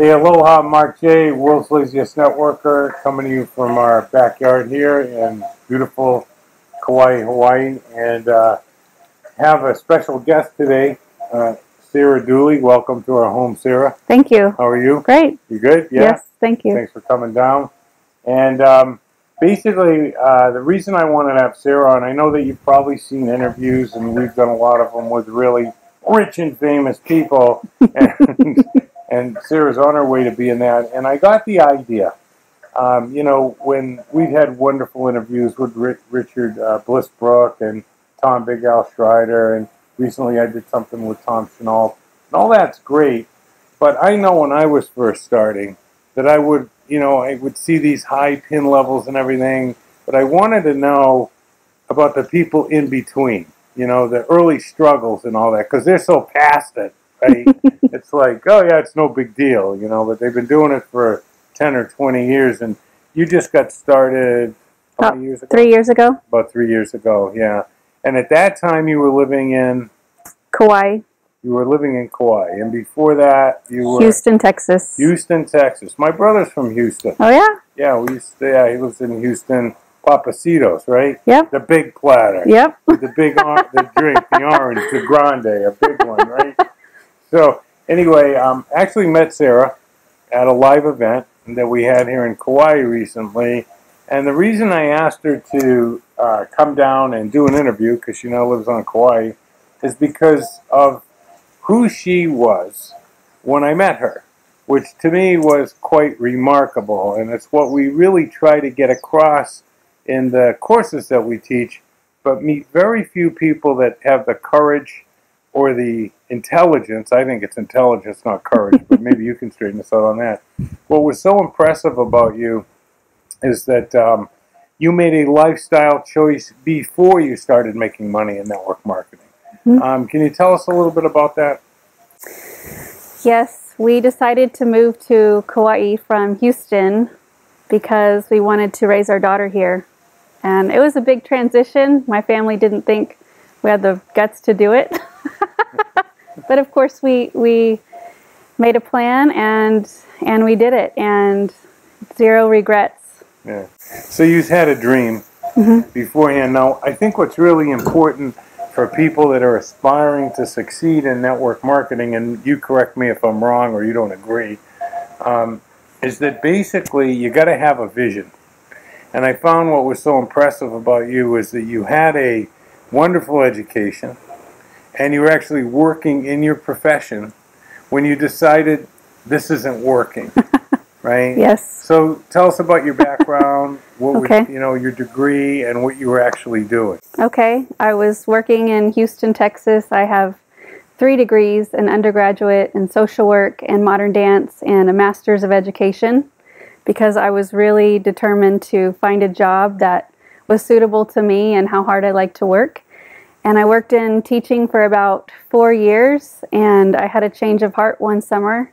Hey, aloha, Mark J, World's Laziest Networker, coming to you from our backyard here in beautiful Kauai, Hawaii, and uh, have a special guest today, uh, Sarah Dooley. Welcome to our home, Sarah. Thank you. How are you? Great. You good? Yeah. Yes, thank you. Thanks for coming down. And um, basically, uh, the reason I wanted to have Sarah on, I know that you've probably seen interviews, and we've done a lot of them with really rich and famous people. And, and Sarah's on her way to being that. And I got the idea. Um, you know, when we've had wonderful interviews with Ri- Richard uh, Bliss Brooke and Tom Big Al Schreiter, and recently I did something with Tom Chenault, and all that's great. But I know when I was first starting that I would, you know, I would see these high pin levels and everything, but I wanted to know about the people in between, you know, the early struggles and all that, because they're so past it, right? it's like, oh yeah, it's no big deal, you know, but they've been doing it for 10 or 20 years, and you just got started many years ago? Three years ago, About three years ago, yeah. And at that time, you were living in Kauai, you were living in Kauai, and before that, you were Houston, Texas. Houston, Texas. My brother's from Houston. Oh yeah. Yeah, we used to, yeah, he lives in Houston. Pappasitos, right? Yep. The big platter. Yep. The big the drink, the orange, the grande, a big one, right? So anyway, um, actually met Sarah at a live event that we had here in Kauai recently, and the reason I asked her to uh, come down and do an interview because she now lives on Kauai is because of who she was when I met her, which to me was quite remarkable, and it's what we really try to get across in the courses that we teach, but meet very few people that have the courage or the intelligence. I think it's intelligence, not courage, but maybe you can straighten us out on that. What was so impressive about you is that um, you made a lifestyle choice before you started making money in network marketing. Mhm. Um, can you tell us a little bit about that? Yes, we decided to move to Kauai from Houston because we wanted to raise our daughter here. And it was a big transition. My family didn't think we had the guts to do it. but of course we we made a plan and and we did it and zero regrets. Yeah. So you've had a dream beforehand. Now, I think what's really important for people that are aspiring to succeed in network marketing, and you correct me if I'm wrong or you don't agree, um, is that basically you got to have a vision. And I found what was so impressive about you is that you had a wonderful education, and you were actually working in your profession when you decided this isn't working, right? Yes. So tell us about your background, what Okay. was, you know, your degree, and what you were actually doing. Okay, I was working in Houston, Texas. I have three degrees an undergraduate in social work and modern dance, and a master's of education because I was really determined to find a job that was suitable to me and how hard I like to work. And I worked in teaching for about four years, and I had a change of heart one summer.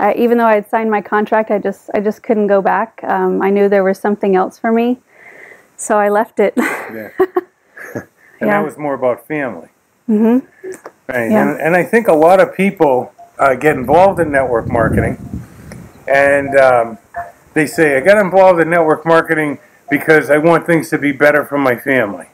I, even though I had signed my contract, I just I just couldn't go back. Um, I knew there was something else for me, so I left it. Yeah. and Yeah. that was more about family. Mm-hmm. Right. Yeah. And, and I think a lot of people uh, get involved in network marketing and um, they say, I got involved in network marketing because I want things to be better for my family.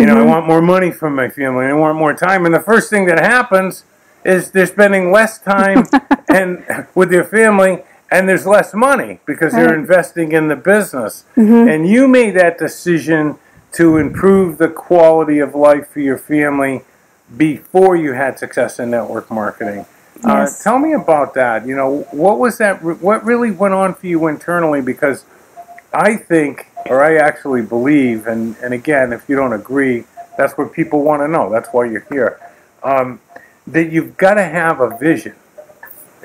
You know, I want more money from my family. I want more time. And the first thing that happens is they're spending less time and with their family and there's less money because they're investing in the business. And you made that decision to improve the quality of life for your family before you had success in network marketing. Uh, Yes. tell me about that. You know, what was that? What really went on for you internally? Because I think, or I actually believe, and, and again, if you don't agree, that's what people want to know. That's why you're here. Um, that you've got to have a vision,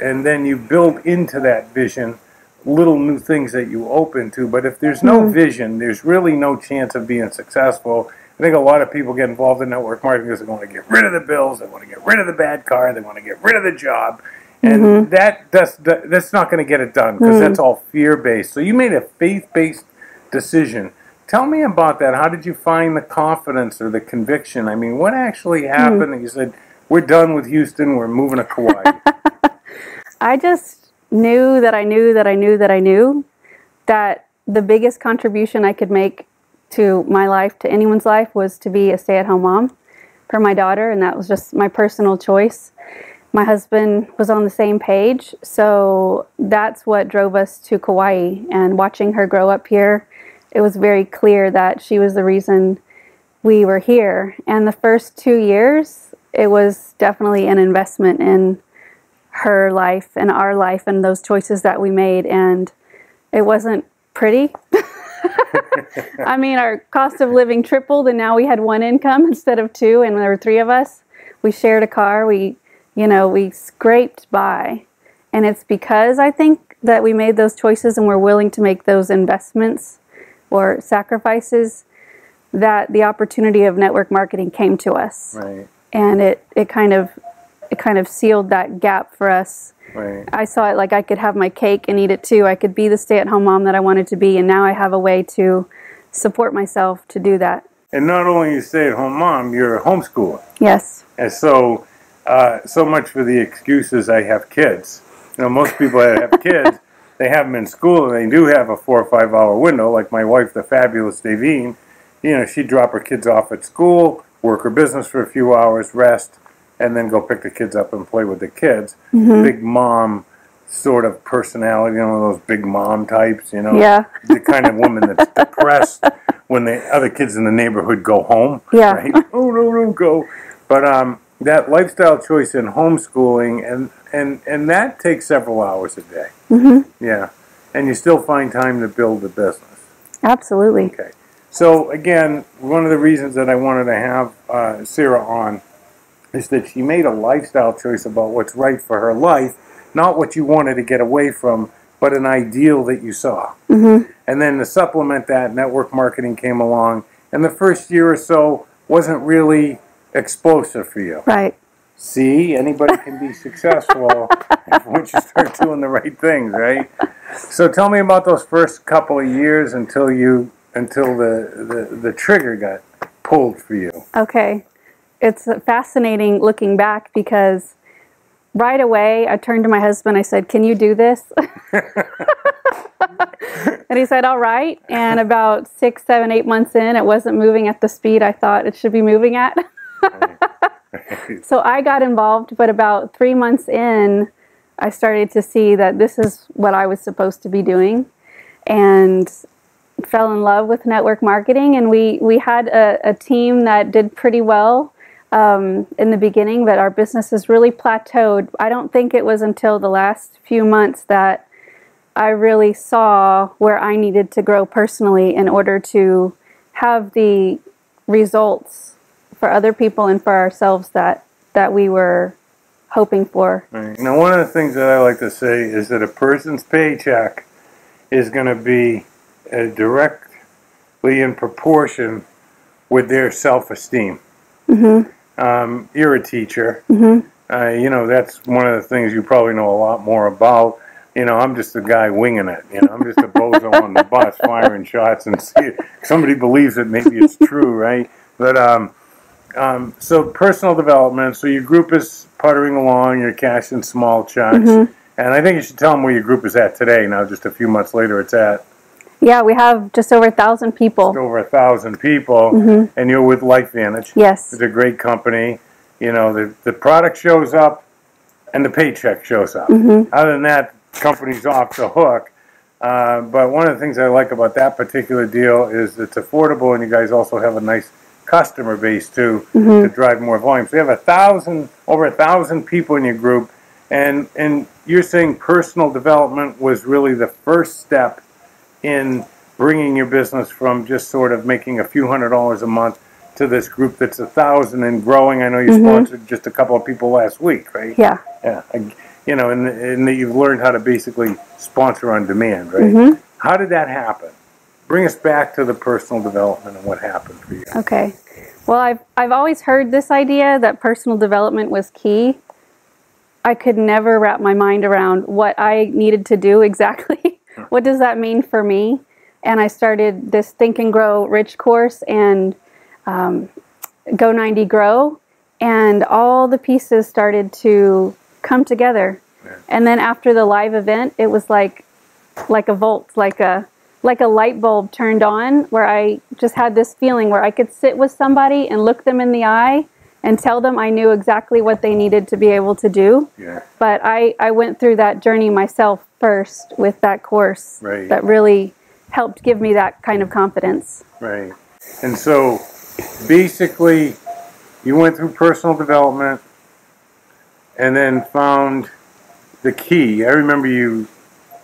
and then you build into that vision little new things that you open to. But if there's no vision, there's really no chance of being successful. I think a lot of people get involved in network marketing because they want to get rid of the bills, they want to get rid of the bad car, they want to get rid of the job, and mm-hmm. that does that's not going to get it done because that's mm. all fear based. So you made a faith based decision. Tell me about that. How did you find the confidence or the conviction? I mean, what actually mm. happened? You said we're done with Houston. We're moving to Kauai. I just knew that I knew that I knew that I knew that the biggest contribution I could make to my life, to anyone's life, was to be a stay at home mom for my daughter, and that was just my personal choice. My husband was on the same page, so that's what drove us to Kauai. And watching her grow up here, it was very clear that she was the reason we were here. And the first two years, it was definitely an investment in her life and our life and those choices that we made. And it wasn't pretty. I mean, our cost of living tripled, and now we had one income instead of two, and there were three of us. We shared a car. We, you know, we scraped by. And it's because I think that we made those choices and we're willing to make those investments or sacrifices that the opportunity of network marketing came to us. Right. And it, it kind of it kind of sealed that gap for us. Right. I saw it like I could have my cake and eat it too. I could be the stay-at-home mom that I wanted to be, and now I have a way to support myself to do that. And not only you stay-at-home mom, you're a homeschooler. Yes. And so, uh, so much for the excuses. I have kids. You know, most people that have kids, they have them in school, and they do have a four or five hour window. Like my wife, the fabulous Davine, you know, she'd drop her kids off at school, work her business for a few hours, rest, and then go pick the kids up and play with the kids. Big mom sort of personality, you know, those big mom types, you know, Yeah. the kind of woman that's depressed when the other kids in the neighborhood go home. Yeah. Right? Oh no, don't go. But um, that lifestyle choice in homeschooling, and and and that takes several hours a day. Mm-hmm. Yeah, and you still find time to build the business. Absolutely. Okay. So again, one of the reasons that I wanted to have uh, Sarah on is that she made a lifestyle choice about what's right for her life, not what you wanted to get away from, but an ideal that you saw. Mm-hmm. And then to supplement that, network marketing came along, and the first year or so wasn't really explosive for you. Right. See, anybody can be successful once you start doing the right things, right? So tell me about those first couple of years until you until the the, the trigger got pulled for you. Okay. It's fascinating looking back because right away I turned to my husband. I said, Can you do this? and he said, All right. And about six, seven, eight months in, it wasn't moving at the speed I thought it should be moving at. so I got involved, but about three months in, I started to see that this is what I was supposed to be doing. And fell in love with network marketing, and we we had a, a team that did pretty well um, in the beginning, but our business has really plateaued. I don't think it was until the last few months that I really saw where I needed to grow personally in order to have the results for other people and for ourselves that that we were hoping for. Right. Now, one of the things that I like to say is that a person's paycheck is going to be uh, directly in proportion with their self-esteem. Um, you're a teacher. Uh, you know that's one of the things you probably know a lot more about. You know, I'm just a guy winging it. You know, I'm just a bozo on the bus firing shots and see if somebody believes it. Maybe it's true, right? But um, um, so personal development. So your group is puttering along. You're cashing small checks, and I think you should tell them where your group is at today. Now, just a few months later, it's at Yeah, we have just over a thousand people. over a thousand people, and you're with LifeVantage. Yes. It's a great company. You know, the, the product shows up and the paycheck shows up. Other than that, company's off the hook. Uh, but one of the things I like about that particular deal is it's affordable, and you guys also have a nice customer base too mm-hmm. to drive more volume. So you have a thousand, over a thousand people in your group, and and you're saying personal development was really the first step in bringing your business from just sort of making a few hundred dollars a month to this group that's a thousand and growing. I know you mm-hmm. sponsored just a couple of people last week, right? Yeah. Yeah. I- You know, and, and that you've learned how to basically sponsor on demand, right? Mm-hmm. How did that happen? Bring us back to the personal development and what happened for you. Okay. Well, I've I've always heard this idea that personal development was key. I could never wrap my mind around what I needed to do exactly. what does that mean for me? And I started this Think and Grow Rich course and um, Go 90 Grow, and all the pieces started to come together. And then after the live event, it was like like a volt, like a like a light bulb turned on where I just had this feeling where I could sit with somebody and look them in the eye and tell them I knew exactly what they needed to be able to do. Yeah. But I, I went through that journey myself first with that course Right. that really helped give me that kind of confidence. Right. And so basically, you went through personal development and then found the key. I remember you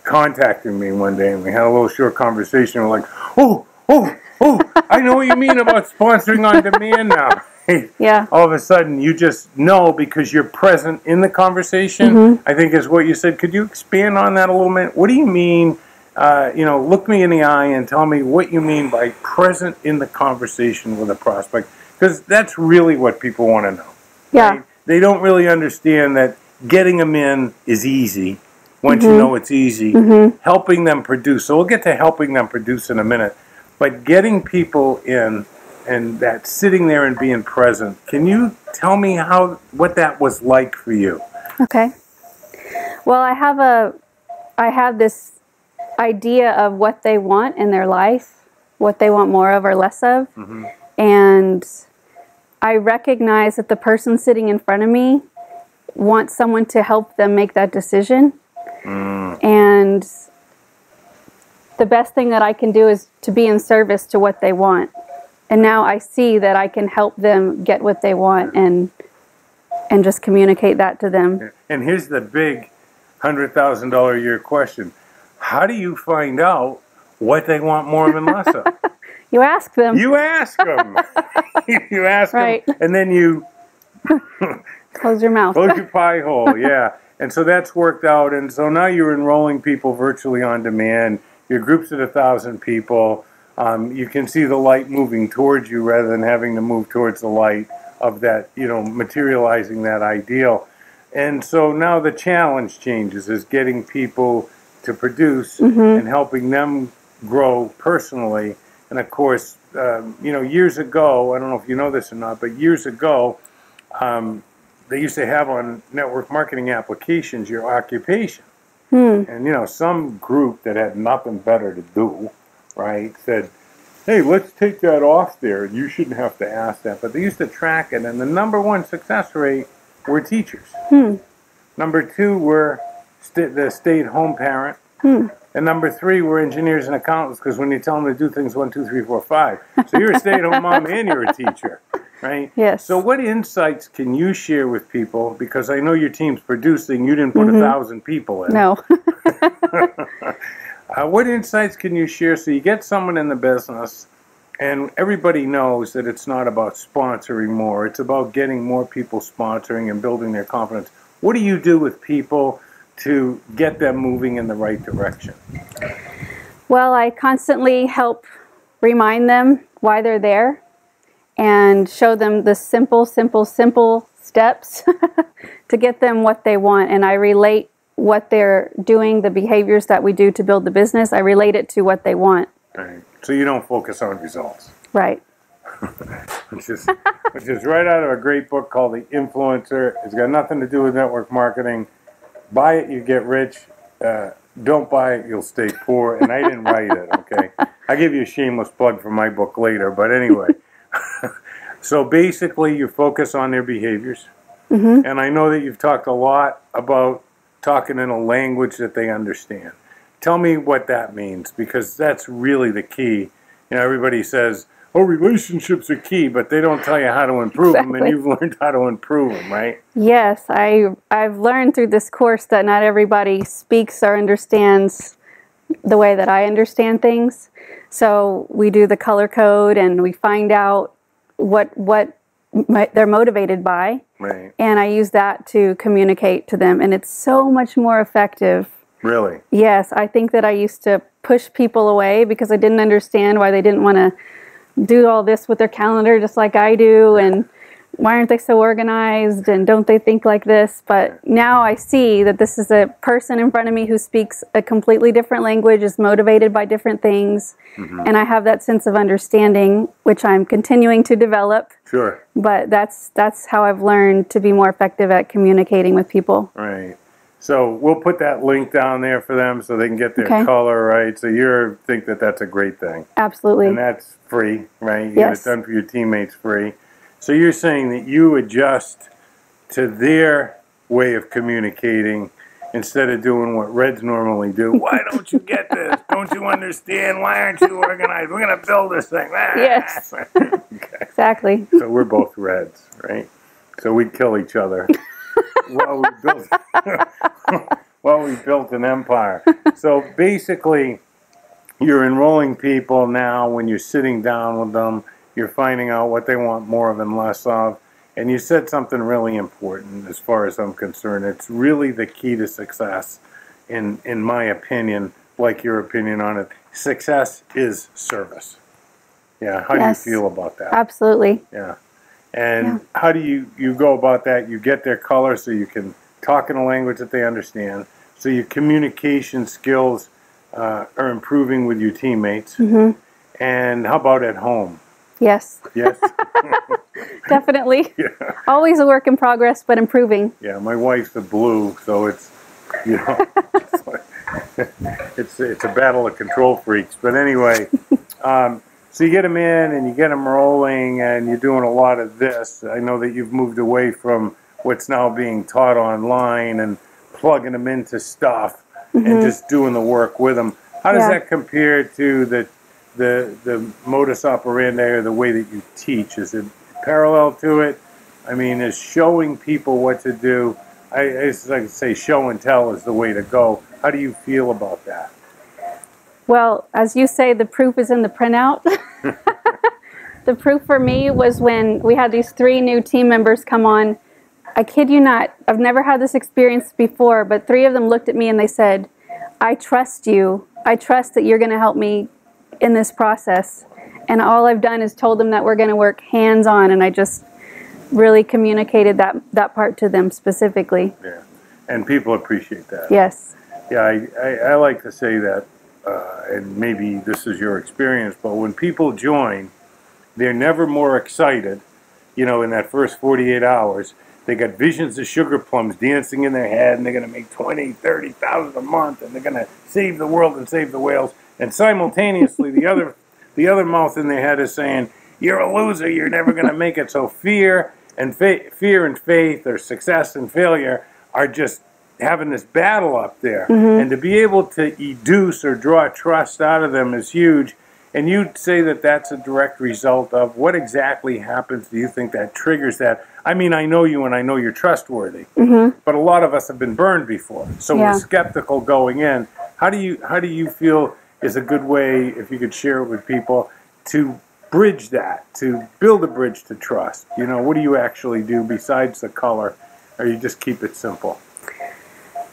contacting me one day and we had a little short conversation. We're like, oh, oh, oh, I know what you mean about sponsoring on demand now. Yeah. All of a sudden, you just know because you're present in the conversation. I think is what you said. Could you expand on that a little bit? What do you mean? Uh, you know, look me in the eye and tell me what you mean by present in the conversation with a prospect, because that's really what people want to know. Yeah. right? They don't really understand that getting them in is easy once you mm-hmm. know it's easy. Mm-hmm. Helping them produce. So we'll get to helping them produce in a minute. But getting people in and that sitting there and being present. Can you tell me how what that was like for you? Okay. Well, I have a I have this idea of what they want in their life, what they want more of or less of. Mm-hmm. And I recognize that the person sitting in front of me wants someone to help them make that decision. And the best thing that I can do is to be in service to what they want. And now I see that I can help them get what they want and and just communicate that to them. And here's the big hundred thousand dollar a year question: How do you find out what they want more than less of? You ask them. You ask them. you ask Right. them, and then you Close your mouth. close your pie hole. Yeah. And so that's worked out. And so now you're enrolling people virtually on demand. Your group's at a thousand people. Um, you can see the light moving towards you rather than having to move towards the light of that, you know, materializing that ideal. And so now the challenge changes is getting people to produce and helping them grow personally. And of course, um, you know, years ago, I don't know if you know this or not, but years ago, um, they used to have on network marketing applications your occupation. Hmm. And, you know, some group that had nothing better to do, right, said, hey, let's take that off there. You shouldn't have to ask that. But they used to track it, and the number one success rate were teachers. Hmm. Number two were st- the stay-at-home parent. Hmm. And number three were engineers and accountants, because when you tell them to do things one, two, three, four, five. So you're a stay-at-home mom and you're a teacher, right? Yes. So what insights can you share with people? Because I know your team's producing. You didn't put a thousand people in. No. Uh, what insights can you share so you get someone in the business and everybody knows that it's not about sponsoring more, it's about getting more people sponsoring and building their confidence. What do you do with people to get them moving in the right direction? well, I constantly help remind them why they're there and show them the simple, simple, simple steps to get them what they want. And I relate what they're doing, the behaviors that we do to build the business, I relate it to what they want. Right. So you don't focus on results, Right. which is which is right out of a great book called The Influencer. It's got nothing to do with network marketing. Buy it, you get rich. Uh, don't buy it, you'll stay poor. And I didn't write it. Okay, I'll give you a shameless plug for my book later. But anyway, so basically, you focus on their behaviors. Mm-hmm. And I know that you've talked a lot about talking in a language that they understand. Tell me what that means because that's really the key. You know, everybody says, "Oh, relationships are key," but they don't tell you how to improve them, and you've learned how to improve them, right? Yes, I I've learned through this course that not everybody speaks or understands the way that I understand things. So we do the color code and we find out what what they're motivated by, Right. and I use that to communicate to them, and it's so much more effective. Really. Yes, I think that I used to push people away because I didn't understand why they didn't want to do all this with their calendar just like I do and why aren't they so organized and don't they think like this? But now I see that this is a person in front of me who speaks a completely different language, is motivated by different things, mm-hmm. and I have that sense of understanding which I'm continuing to develop, Sure. but that's that's how I've learned to be more effective at communicating with people. Right. So we'll put that link down there for them so they can get their Okay. color right. So you think that that's a great thing, Absolutely. and that's free, right? You Yes. get it done for your teammates free. So you're saying that you adjust to their way of communicating instead of doing what Reds normally do. Why don't you get this? Don't you understand? Why aren't you organized? We're gonna build this thing. Ah. Yes. okay. exactly. So we're both Reds, right? So we'd kill each other while we built while we built an empire. So basically, you're enrolling people now. When you're sitting down with them, you're finding out what they want more of and less of. And you said something really important, as far as I'm concerned. It's really the key to success, in in my opinion. Like your opinion on it, success is service. Yeah. How Yes. do you feel about that? Absolutely. Yeah. And how do you, you go about that? You get their color so you can talk in a language that they understand. So your communication skills uh, are improving with your teammates. hmm And how about at home? Yes, Yes? definitely. yeah. Always a work in progress, but improving. Yeah, my wife's a blue, so it's, you know, it's, like- it's, it's a battle of control freaks. But anyway, um, so you get them in and you get them rolling and you're doing a lot of this. I know that you've moved away from what's now being taught online and plugging them into stuff and just doing the work with them. How does Mm-hmm. Yeah. that compare to the, the, the modus operandi or the way that you teach? Is it parallel to it? I mean, is showing people what to do. I, I just like to say, show and tell is the way to go. How do you feel about that? Well, as you say, the proof is in the printout. the proof for me was when we had these three new team members come on. I kid you not, I've never had this experience before, but three of them looked at me and they said, I trust you. I trust that you're going to help me in this process. And all I've done is told them that we're going to work hands on, and I just really communicated that, that part to them specifically. Yeah, and people appreciate that. Yes. Yeah, I, I, I like to say that, uh, and maybe this is your experience, but when people join, they're never more excited, you know, in that first 48 hours. They got visions of sugar plums dancing in their head, and they're going to make 20, 30,000 a month, and they're going to save the world and save the whales. And simultaneously, the other, the other mouth in their head is saying, "You're a loser. You're never going to make it." So fear and fa- fear and faith, or success and failure, are just having this battle up there. Mm-hmm. And to be able to educe or draw trust out of them is huge. And you'd say that that's a direct result of what exactly happens? Do you think that triggers that? I mean, I know you and I know you're trustworthy, mm-hmm. but a lot of us have been burned before, so Yeah. we're skeptical going in. How do you how do you feel is a good way, if you could share it with people, to bridge that, to build a bridge to trust? You know, what do you actually do besides the color, or you just keep it simple?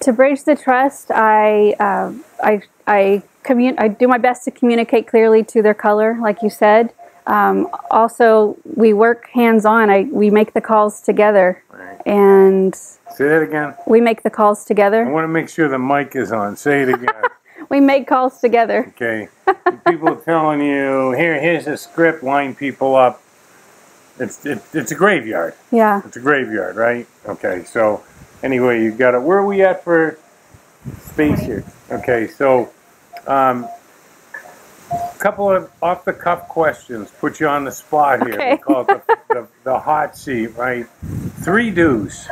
to bridge the trust, I uh, I I commun- I do my best to communicate clearly to their color, like you said. Um, also, we work hands on. I we make the calls together, Right. and Say that again. we make the calls together. I want to make sure the mic is on. Say it again. We make calls together. Okay. people telling you, here, here's a script, line people up. It's, it, it's a graveyard. Yeah. It's a graveyard, right? Okay, so anyway, you've got it. Where are we at for space here? Okay, so um, couple of off the cuff questions. Put you on the spot here. Okay. We call it the, the, the hot seat, right? Three do's.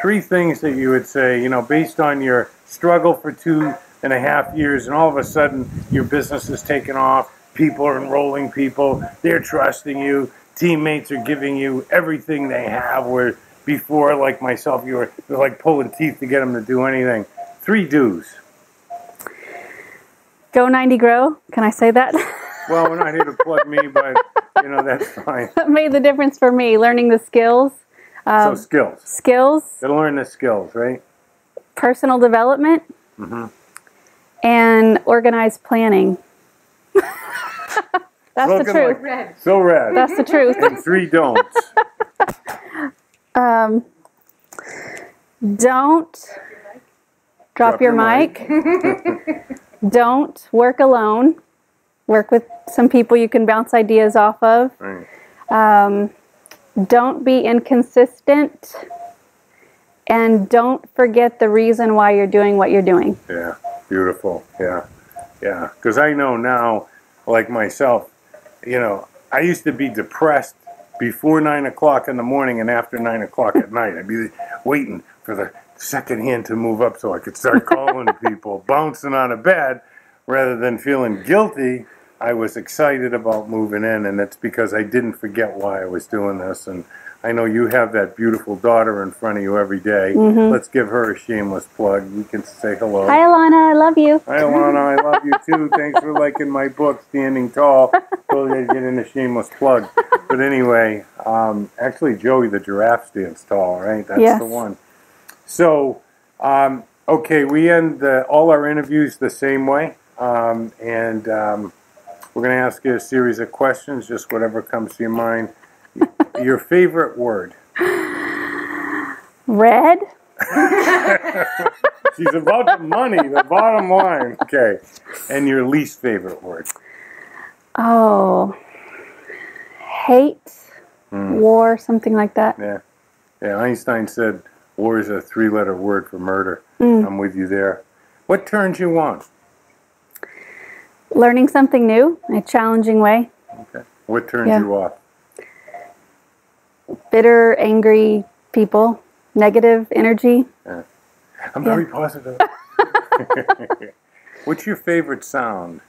Three things that you would say, you know, based on your struggle for two and a half years, and all of a sudden your business is taking off. People are enrolling people. They're trusting you. Teammates are giving you everything they have. Where before, like myself, you were like pulling teeth to get them to do anything. Three do's. Go 90 grow. Can I say that? Well, we're not here to plug me, but you know that's fine. that made the difference for me. Learning the skills, so skills. skills, Gotta learn the skills, right? personal development, Mhm. And organized planning. That's the truth. like- So rad. That's the truth. and three don'ts. Um, don't drop, Drop your, your mic. don't work alone. Work with some people you can bounce ideas off of. Right. Um, don't be inconsistent. and don't forget the reason why you're doing what you're doing. Yeah, beautiful. Yeah, yeah. Because I know now, like myself, you know, I used to be depressed before nine o'clock in the morning and after nine o'clock at night. I'd be waiting for the second hand to move up so I could start calling people, bouncing on a bed, rather than feeling guilty. I was excited about moving in, and it's because I didn't forget why I was doing this. And I know you have that beautiful daughter in front of you every day. Let's give her a shameless plug. You can say hello. Hi, Alana. I love you. Hi, Alana. I love you too. Thanks for liking my book, Standing Tall. Totally get in a shameless plug. But anyway, um, actually, Joey the giraffe stands tall, right? That's Yes. the one. So, um, okay, we end the, all our interviews the same way. Um, and um, we're going to ask you a series of questions, just whatever comes to your mind. Your favorite word? Red. She's about the money, the bottom line. Okay. And your least favorite word? Oh, hate, hmm. war, something like that. Yeah. Yeah, Einstein said war is a three letter word for murder. Hmm. I'm with you there. What turns you on? Learning something new in a challenging way. Okay. What turns Yeah. you off? Bitter, angry people, negative energy. Uh, I'm very positive. What's your favorite sound?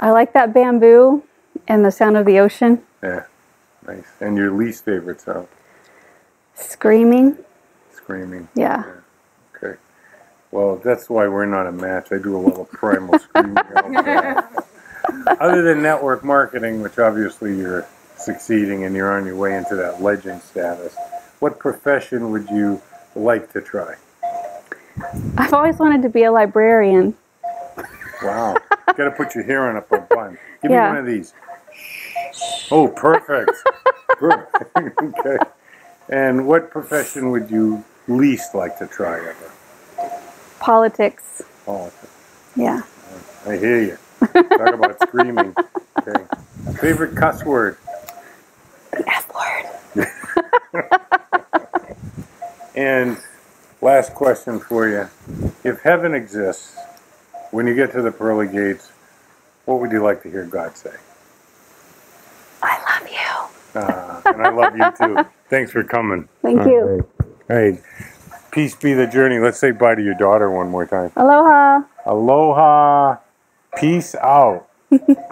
I like that bamboo and the sound of the ocean. Yeah. Nice. And your least favorite sound? Screaming. Screaming. Yeah. Okay. Well, that's why we're not a match. I do a little primal screaming. Other than network marketing, which obviously you're succeeding and you're on your way into that legend status, what profession would you like to try? I've always wanted to be a librarian. Wow. Got to put your hair on up a bun. Give Yeah. me one of these. Oh, perfect. okay. And what profession would you least like to try ever? Politics. Oh, Yeah. I hear you. Talk about screaming. Okay. Favorite cuss word? F word. And last question for you. If heaven exists, when you get to the pearly gates, what would you like to hear God say? I love you. Uh, and I love you too. Thanks for coming. Thank you. Hey, peace be the journey. Let's say bye to your daughter one more time. Aloha. Aloha. Peace out.